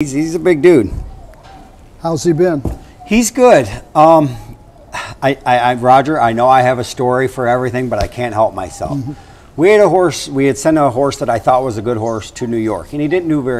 He's, he's a big dude. How's he been? He's good. Um, I, I, I, Roger, I know I have a story for everything, but I can't help myself. Mm-hmm. We had a horse. We had sent a horse that I thought was a good horse to New York, and he didn't do very